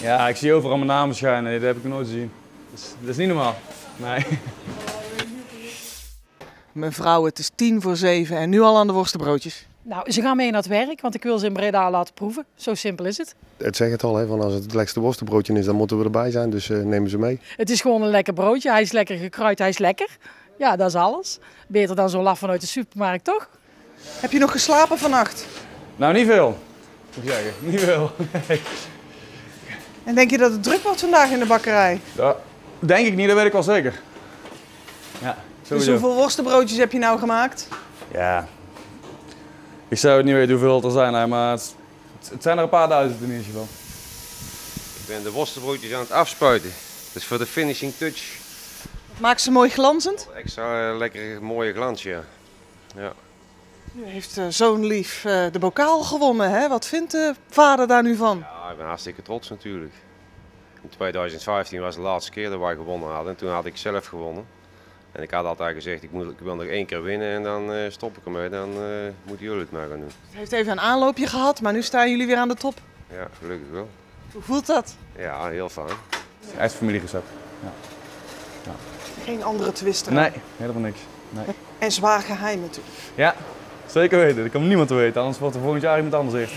Ja, ik zie overal mijn naam verschijnen. Dat heb ik nog nooit gezien. Dat is, dat is niet normaal. Nee. Mevrouw, het is tien voor zeven en nu al aan de worstenbroodjes. Nou, ze gaan mee naar het werk, want ik wil ze in Breda laten proeven. Zo simpel is het. Het zegt het al, hè, van als het het lekkerste worstenbroodje is, dan moeten we erbij zijn. Dus eh, nemen ze mee. Het is gewoon een lekker broodje. Hij is lekker gekruid, hij is lekker. Ja, dat is alles. Beter dan zo'n laf vanuit de supermarkt, toch? Heb je nog geslapen vannacht? Nou, niet veel. Moet ik zeggen. Niet veel. Nee. En denk je dat het druk wordt vandaag in de bakkerij? Dat denk ik niet, dat weet ik wel zeker. Ja, Dus hoeveel worstenbroodjes heb je nou gemaakt? Ja. Ik zou het niet weten hoeveel er zijn, hè, maar het, het zijn er een paar duizend in ieder geval. Ik ben de worstenbroodjes aan het afspuiten. Dat is voor de finishing touch. Maakt ze mooi glanzend? Extra eh, lekker mooie glans, ja. ja. U heeft eh, zo'n lief eh, de bokaal gewonnen, hè? Wat vindt de vader daar nu van? Ja, ik ben hartstikke trots natuurlijk. In 2015 was de laatste keer dat wij gewonnen hadden. En toen had ik zelf gewonnen. En ik had altijd gezegd, ik, moet, ik wil nog één keer winnen en dan eh, stop ik ermee. Dan eh, moeten jullie het maar gaan doen. Het heeft even een aanloopje gehad, maar nu staan jullie weer aan de top. Ja, gelukkig wel. Hoe voelt dat? Ja, heel fijn. Echt familierecept. Geen andere twist eraan. Nee, helemaal niks. Nee. En zwaar geheim natuurlijk. Ja, zeker weten. Dat kan niemand weten, anders wordt er volgend jaar iemand anders echt.